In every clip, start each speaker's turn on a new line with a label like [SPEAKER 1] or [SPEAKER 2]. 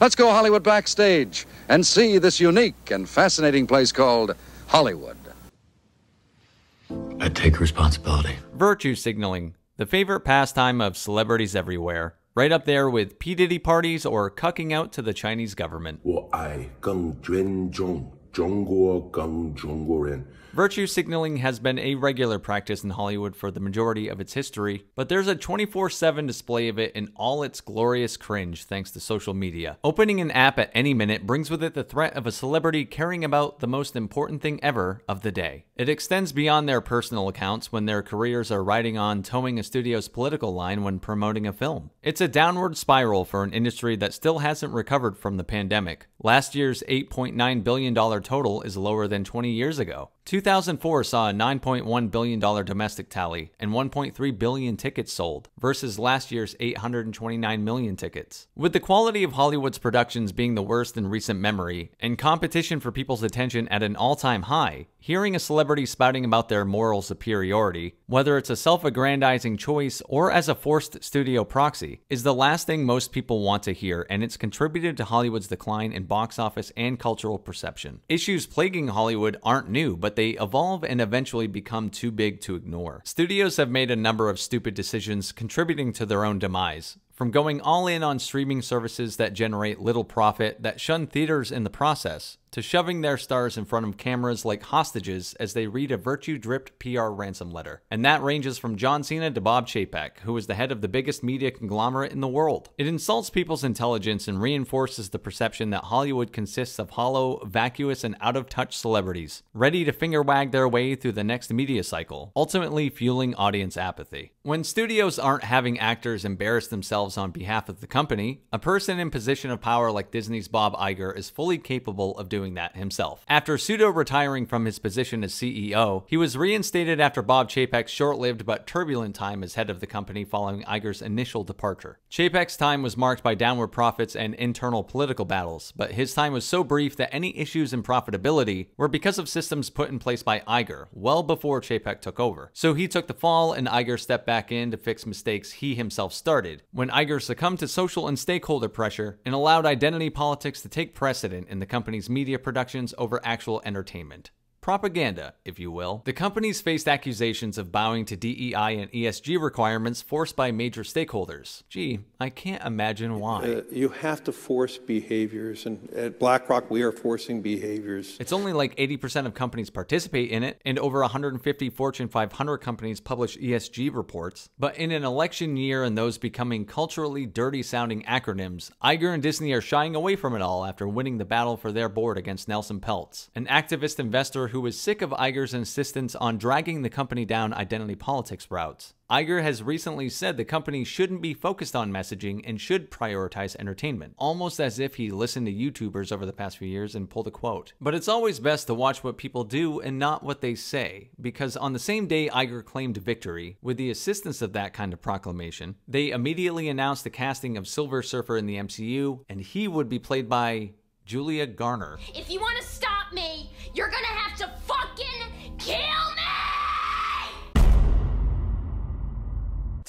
[SPEAKER 1] Let's go Hollywood backstage and see this unique and fascinating place called Hollywood.
[SPEAKER 2] I take responsibility.
[SPEAKER 3] Virtue signaling, the favorite pastime of celebrities everywhere, right up there with P. Diddy parties or cucking out to the Chinese government.
[SPEAKER 4] 我爱更尊重中国更中国人。
[SPEAKER 3] Virtue signaling has been a regular practice in Hollywood for the majority of its history, but there's a 24 7 display of it in all its glorious cringe thanks to social media. Opening an app at any minute brings with it the threat of a celebrity caring about the most important thing ever of the day. It extends beyond their personal accounts when their careers are riding on towing a studio's political line when promoting a film. It's a downward spiral for an industry that still hasn't recovered from the pandemic. Last year's $8.9 billion total is lower than 20 years ago. 2004 saw a $9.1 billion domestic tally and 1.3 billion tickets sold versus last year's 829 million tickets. With the quality of Hollywood's productions being the worst in recent memory and competition for people's attention at an all-time high, hearing a celebrity spouting about their moral superiority, whether it's a self-aggrandizing choice or as a forced studio proxy, is the last thing most people want to hear and it's contributed to Hollywood's decline in box office and cultural perception. Issues plaguing Hollywood aren't new, but they evolve and eventually become too big to ignore. Studios have made a number of stupid decisions contributing to their own demise. From going all in on streaming services that generate little profit that shun theaters in the process, to shoving their stars in front of cameras like hostages as they read a virtue dripped PR ransom letter. And that ranges from John Cena to Bob Chapek, who is the head of the biggest media conglomerate in the world. It insults people's intelligence and reinforces the perception that Hollywood consists of hollow, vacuous, and out of touch celebrities, ready to finger wag their way through the next media cycle, ultimately fueling audience apathy. When studios aren't having actors embarrass themselves on behalf of the company, a person in position of power like Disney's Bob Iger is fully capable of doing that himself. After pseudo retiring from his position as CEO, he was reinstated after Bob Chapek's short lived but turbulent time as head of the company following Iger's initial departure. Chapek's time was marked by downward profits and internal political battles, but his time was so brief that any issues in profitability were because of systems put in place by Iger well before Chapek took over. So he took the fall and Iger stepped back in to fix mistakes he himself started. When Iger succumbed to social and stakeholder pressure and allowed identity politics to take precedent in the company's media productions over actual entertainment. Propaganda, if you will. The companies faced accusations of bowing to DEI and ESG requirements forced by major stakeholders. Gee, I can't imagine why.
[SPEAKER 5] Uh, you have to force behaviors, and at BlackRock, we are forcing behaviors.
[SPEAKER 3] It's only like 80% of companies participate in it, and over 150 Fortune 500 companies publish ESG reports. But in an election year and those becoming culturally dirty sounding acronyms, Iger and Disney are shying away from it all after winning the battle for their board against Nelson Peltz, an activist investor who was sick of Iger's insistence on dragging the company down identity politics routes. Iger has recently said the company shouldn't be focused on messaging and should prioritize entertainment, almost as if he listened to YouTubers over the past few years and pulled a quote. But it's always best to watch what people do and not what they say, because on the same day Iger claimed victory, with the assistance of that kind of proclamation, they immediately announced the casting of Silver Surfer in the MCU, and he would be played by Julia Garner.
[SPEAKER 6] If you want to stop me, you're gonna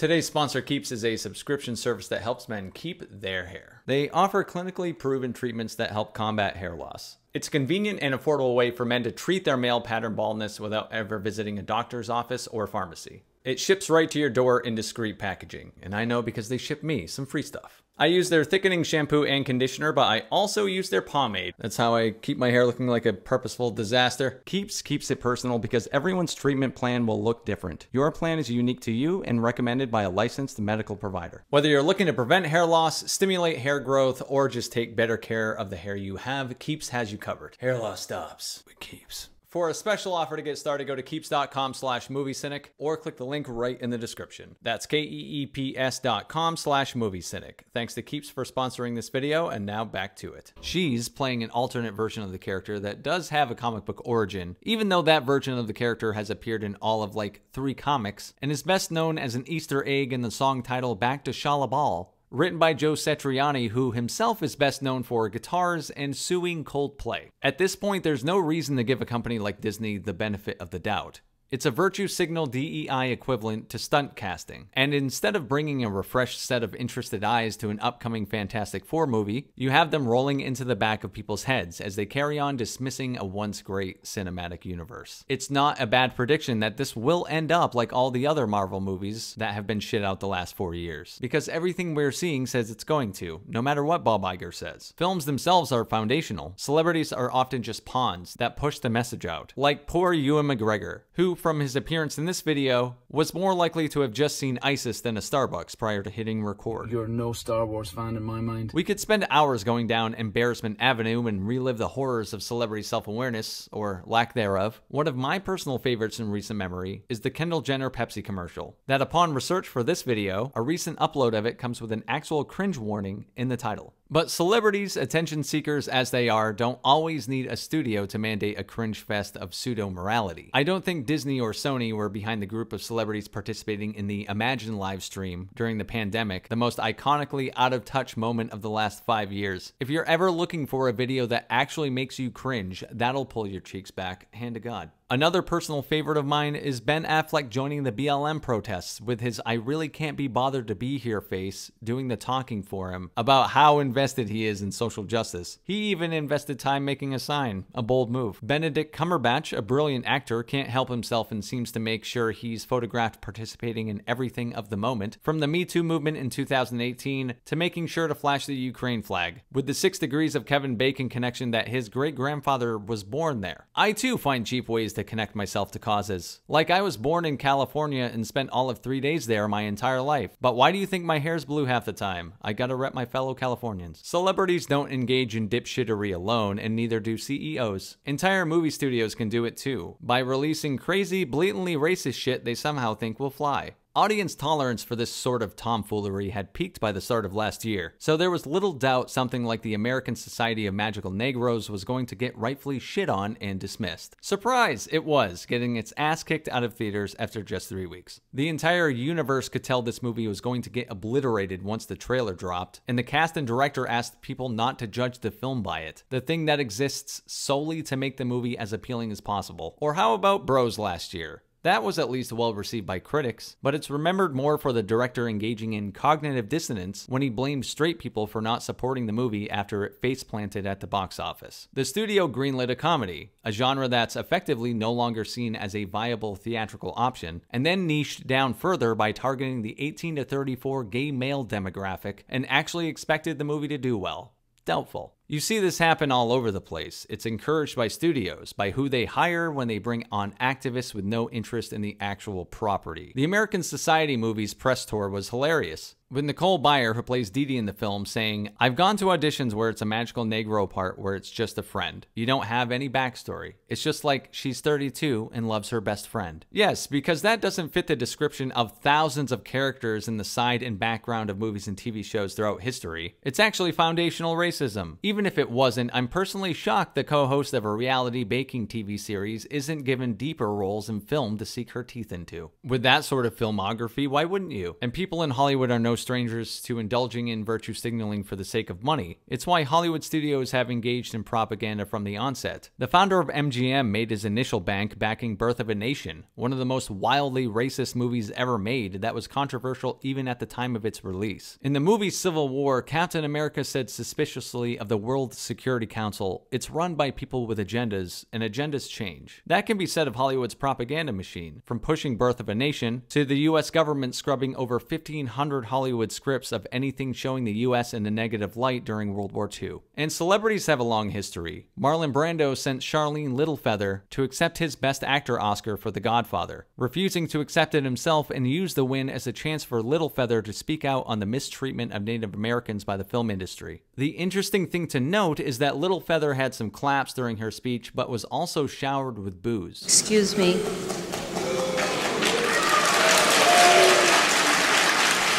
[SPEAKER 3] Today's sponsor Keeps is a subscription service that helps men keep their hair. They offer clinically proven treatments that help combat hair loss. It's a convenient and affordable way for men to treat their male pattern baldness without ever visiting a doctor's office or pharmacy. It ships right to your door in discreet packaging, and I know because they ship me some free stuff. I use their thickening shampoo and conditioner, but I also use their pomade. That's how I keep my hair looking like a purposeful disaster. Keeps keeps it personal because everyone's treatment plan will look different. Your plan is unique to you and recommended by a licensed medical provider. Whether you're looking to prevent hair loss, stimulate hair growth, or just take better care of the hair you have, Keeps has you covered. Hair loss stops with Keeps. For a special offer to get started, go to keeps.com slash moviecynic or click the link right in the description. That's K-E-E-P-S dot com slash moviecynic. Thanks to Keeps for sponsoring this video, and now back to it. She's playing an alternate version of the character that does have a comic book origin, even though that version of the character has appeared in all of like three comics, and is best known as an Easter egg in the song title Back to Shalla-Bal, written by Joe Satriani, who himself is best known for guitars and suing Coldplay. At this point, there's no reason to give a company like Disney the benefit of the doubt. It's a virtue signal DEI equivalent to stunt casting. And instead of bringing a refreshed set of interested eyes to an upcoming Fantastic Four movie, you have them rolling into the back of people's heads as they carry on dismissing a once great cinematic universe. It's not a bad prediction that this will end up like all the other Marvel movies that have been shit out the last four years, because everything we're seeing says it's going to, no matter what Bob Iger says. Films themselves are foundational. Celebrities are often just pawns that push the message out, like poor Ewan McGregor, who, from his appearance in this video, was more likely to have just seen ISIS than a Starbucks prior to hitting record.
[SPEAKER 2] You're no Star Wars fan in my mind.
[SPEAKER 3] We could spend hours going down Embarrassment Avenue and relive the horrors of celebrity self awareness, or lack thereof. One of my personal favorites in recent memory is the Kendall Jenner Pepsi commercial, that upon research for this video, a recent upload of it comes with an actual cringe warning in the title. But celebrities, attention seekers as they are, don't always need a studio to mandate a cringe fest of pseudo morality. I don't think Disney or Sony were behind the group of celebrities participating in the Imagine live stream during the pandemic, the most iconically out of touch moment of the last five years. If you're ever looking for a video that actually makes you cringe, that'll pull your cheeks back, hand to God. Another personal favorite of mine is Ben Affleck joining the BLM protests with his I really can't be bothered to be here face doing the talking for him about how invested he is in social justice. He even invested time making a sign, a bold move. Benedict Cumberbatch, a brilliant actor, can't help himself and seems to make sure he's photographed participating in everything of the moment, from the Me Too movement in 2018 to making sure to flash the Ukraine flag, with the six degrees of Kevin Bacon connection that his great grandfather was born there. I too find cheap ways to connect myself to causes. Like I was born in California and spent all of three days there my entire life. But why do you think my hair's blue half the time? I gotta rep my fellow Californians. Celebrities don't engage in dipshittery alone, and neither do CEOs. Entire movie studios can do it too, by releasing crazy, blatantly racist shit they somehow think will fly. Audience tolerance for this sort of tomfoolery had peaked by the start of last year, so there was little doubt something like the American Society of Magical Negroes was going to get rightfully shit on and dismissed. Surprise! It was, getting its ass kicked out of theaters after just three weeks. The entire universe could tell this movie was going to get obliterated once the trailer dropped, and the cast and director asked people not to judge the film by it, the thing that exists solely to make the movie as appealing as possible. Or how about Bros last year? That was at least well received by critics, but it's remembered more for the director engaging in cognitive dissonance when he blamed straight people for not supporting the movie after it face planted at the box office. The studio greenlit a comedy, a genre that's effectively no longer seen as a viable theatrical option, and then niched down further by targeting the 18 to 34 gay male demographic and actually expected the movie to do well. Doubtful. You see this happen all over the place. It's encouraged by studios, by who they hire when they bring on activists with no interest in the actual property. The American Society movies press tour was hilarious. With Nicole Byer, who plays Dee Dee in the film, saying, I've gone to auditions where it's a magical Negro part where it's just a friend. You don't have any backstory. It's just like she's 32 and loves her best friend. Yes, because that doesn't fit the description of thousands of characters in the side and background of movies and TV shows throughout history. It's actually foundational racism. Even if it wasn't, I'm personally shocked the co host of a reality baking TV series isn't given deeper roles in film to seek her teeth into. With that sort of filmography, why wouldn't you? And people in Hollywood are no strangers to indulging in virtue signaling for the sake of money. It's why Hollywood studios have engaged in propaganda from the onset. The founder of MGM made his initial bank backing Birth of a Nation, one of the most wildly racist movies ever made that was controversial even at the time of its release. In the movie Civil War, Captain America said suspiciously of the World Security Council, it's run by people with agendas, and agendas change. That can be said of Hollywood's propaganda machine, from pushing Birth of a Nation to the US government scrubbing over 1,500 Hollywood Hollywood scripts of anything showing the US in a negative light during World War II. And celebrities have a long history. Marlon Brando sent Sacheen Littlefeather to accept his Best Actor Oscar for The Godfather, refusing to accept it himself and use the win as a chance for Littlefeather to speak out on the mistreatment of Native Americans by the film industry. The interesting thing to note is that Littlefeather had some claps during her speech, but was also showered with booze.
[SPEAKER 7] Excuse me.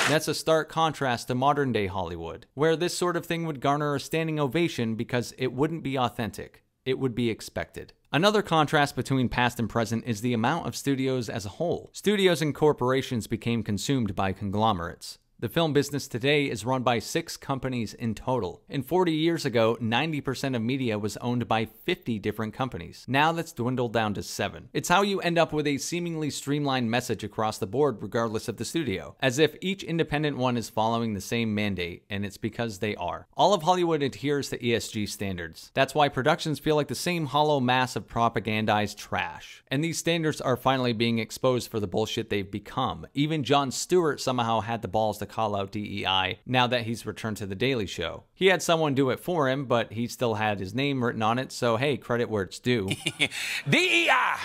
[SPEAKER 3] That's a stark contrast to modern day Hollywood, where this sort of thing would garner a standing ovation because it wouldn't be authentic. It would be expected. Another contrast between past and present is the amount of studios as a whole. Studios and corporations became consumed by conglomerates. The film business today is run by six companies in total. And 40 years ago, 90% of media was owned by 50 different companies. Now that's dwindled down to seven. It's how you end up with a seemingly streamlined message across the board, regardless of the studio, as if each independent one is following the same mandate, and it's because they are. All of Hollywood adheres to ESG standards. That's why productions feel like the same hollow mass of propagandized trash. And these standards are finally being exposed for the bullshit they've become. Even Jon Stewart somehow had the balls to call out DEI now that he's returned to The Daily Show. He had someone do it for him, but he still had his name written on it, so hey, credit where it's due.
[SPEAKER 7] DEI.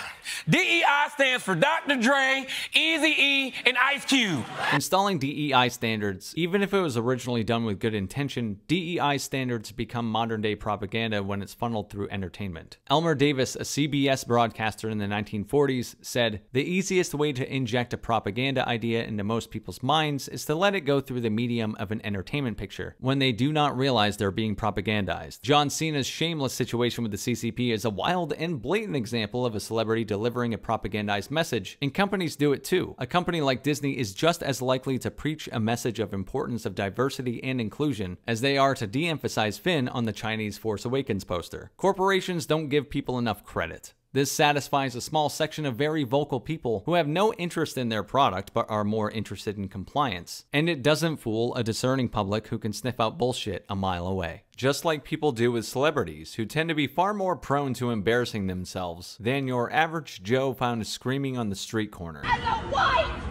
[SPEAKER 7] DEI stands for Dr. Dre, Easy E, and Ice Cube.
[SPEAKER 3] Installing DEI standards, even if it was originally done with good intention, DEI standards become modern day propaganda when it's funneled through entertainment. Elmer Davis, a CBS broadcaster in the 1940s, said The easiest way to inject a propaganda idea into most people's minds is to let it go through the medium of an entertainment picture when they do not realize they're being propagandized. John Cena's shameless situation with the CCP is a wild and blatant example of a celebrity delivering a propagandized message, and companies do it too. A company like Disney is just as likely to preach a message of importance of diversity and inclusion as they are to de-emphasize Finn on the Chinese Force Awakens poster. Corporations don't give people enough credit. This satisfies a small section of very vocal people who have no interest in their product but are more interested in compliance. And it doesn't fool a discerning public who can sniff out bullshit a mile away. Just like people do with celebrities, who tend to be far more prone to embarrassing themselves than your average Joe found screaming on the street corner.
[SPEAKER 6] As a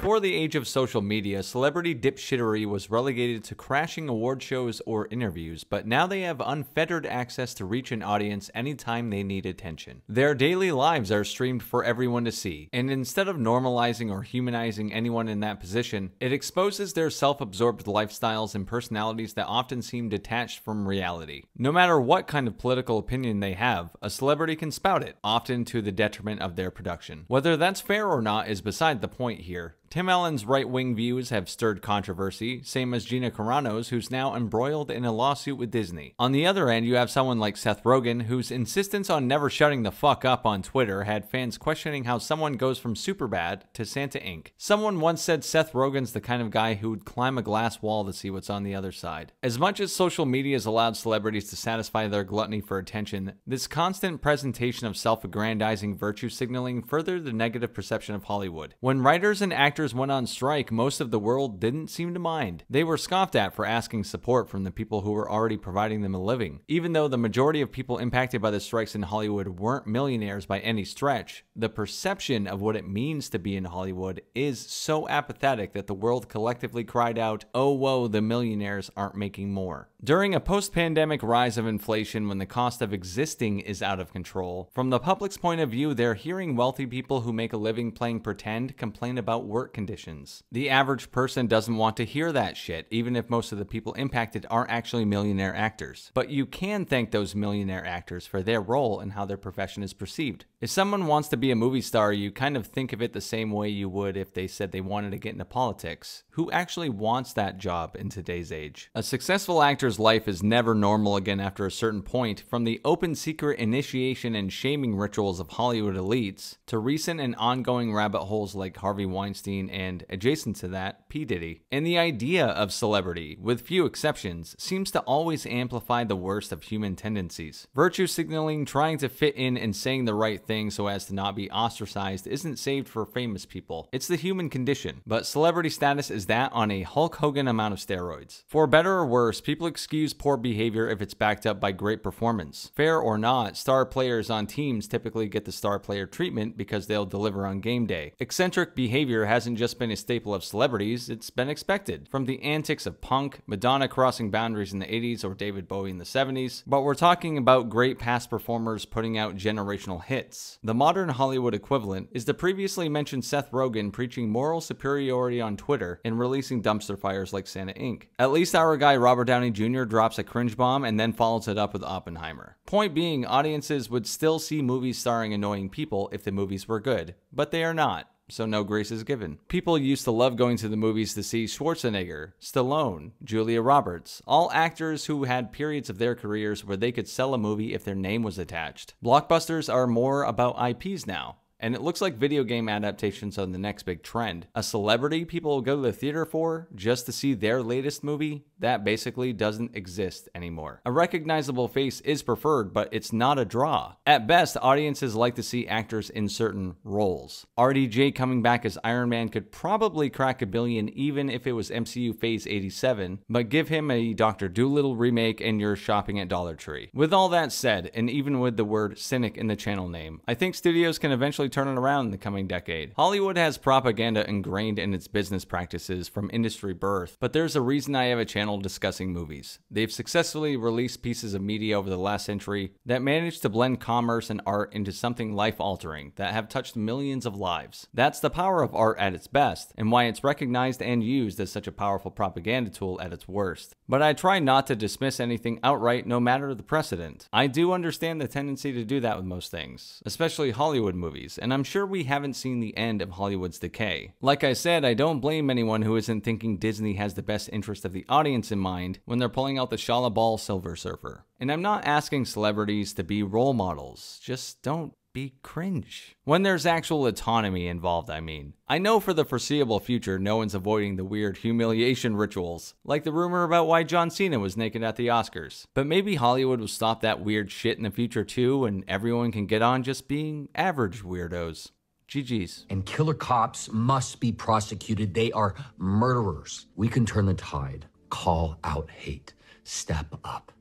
[SPEAKER 3] Before the age of social media, celebrity dipshittery was relegated to crashing award shows or interviews, but now they have unfettered access to reach an audience anytime they need attention. Their daily lives are streamed for everyone to see, and instead of normalizing or humanizing anyone in that position, it exposes their self absorbed lifestyles and personalities that often seem detached from reality. No matter what kind of political opinion they have, a celebrity can spout it, often to the detriment of their production. Whether that's fair or not is beside the point here. Tim Allen's right wing views have stirred controversy, same as Gina Carano's, who's now embroiled in a lawsuit with Disney. On the other end, you have someone like Seth Rogen, whose insistence on never shutting the fuck up on Twitter had fans questioning how someone goes from Superbad to Santa Inc. Someone once said Seth Rogen's the kind of guy who would climb a glass wall to see what's on the other side. As much as social media has allowed celebrities to satisfy their gluttony for attention, this constant presentation of self aggrandizing virtue signaling furthered the negative perception of Hollywood. When writers and actors went on strike, most of the world didn't seem to mind. They were scoffed at for asking support from the people who were already providing them a living. Even though the majority of people impacted by the strikes in Hollywood weren't millionaires by any stretch, the perception of what it means to be in Hollywood is so apathetic that the world collectively cried out, oh whoa, the millionaires aren't making more. During a post pandemic rise of inflation when the cost of existing is out of control, from the public's point of view, they're hearing wealthy people who make a living playing pretend complain about work conditions. The average person doesn't want to hear that shit, even if most of the people impacted aren't actually millionaire actors. But you can thank those millionaire actors for their role in how their profession is perceived. If someone wants to be a movie star, you kind of think of it the same way you would if they said they wanted to get into politics. Who actually wants that job in today's age? A successful actor's life is never normal again after a certain point, from the open secret initiation and shaming rituals of Hollywood elites to recent and ongoing rabbit holes like Harvey Weinstein and, adjacent to that, P. Diddy. And the idea of celebrity, with few exceptions, seems to always amplify the worst of human tendencies. Virtue signaling, trying to fit in, and saying the right so as to not be ostracized isn't saved for famous people. It's the human condition. But celebrity status is that on a Hulk Hogan amount of steroids. For better or worse, people excuse poor behavior if it's backed up by great performance. Fair or not, star players on teams typically get the star player treatment because they'll deliver on game day. Eccentric behavior hasn't just been a staple of celebrities, it's been expected. From the antics of punk, Madonna crossing boundaries in the 80s, or David Bowie in the 70s, but we're talking about great past performers putting out generational hits. The modern Hollywood equivalent is the previously mentioned Seth Rogen preaching moral superiority on Twitter and releasing dumpster fires like Santa Inc. At least our guy Robert Downey Jr. drops a cringe bomb and then follows it up with Oppenheimer. Point being, audiences would still see movies starring annoying people if the movies were good, but they are not so no grace is given. People used to love going to the movies to see Schwarzenegger, Stallone, Julia Roberts, all actors who had periods of their careers where they could sell a movie if their name was attached. Blockbusters are more about IPs now. and it looks like video game adaptations are the next big trend. A celebrity people will go to the theater for just to see their latest movie? That basically doesn't exist anymore. A recognizable face is preferred, but it's not a draw. At best, audiences like to see actors in certain roles. RDJ coming back as Iron Man could probably crack a billion even if it was MCU Phase 87, but give him a Dr. Dolittle remake and you're shopping at Dollar Tree. With all that said, and even with the word cynic in the channel name, I think studios can eventually turn it around in the coming decade. Hollywood has propaganda ingrained in its business practices from industry birth, but there's a reason I have a channel discussing movies. They've successfully released pieces of media over the last century that managed to blend commerce and art into something life altering that have touched millions of lives. That's the power of art at its best, and why it's recognized and used as such a powerful propaganda tool at its worst. But I try not to dismiss anything outright no matter the precedent. I do understand the tendency to do that with most things, especially Hollywood movies, and I'm sure we haven't seen the end of Hollywood's decay. Like I said, I don't blame anyone who isn't thinking Disney has the best interest of the audience in mind when they're pulling out the Shalla-Bal Silver Surfer. And I'm not asking celebrities to be role models, just don't be cringe. When there's actual autonomy involved, I mean. I know for the foreseeable future, no one's avoiding the weird humiliation rituals, like the rumor about why John Cena was naked at the Oscars. But maybe Hollywood will stop that weird shit in the future too, and everyone can get on just being average weirdos. GG's.
[SPEAKER 8] And killer cops must be prosecuted. They are murderers. We can turn the tide. Call out hate. Step up.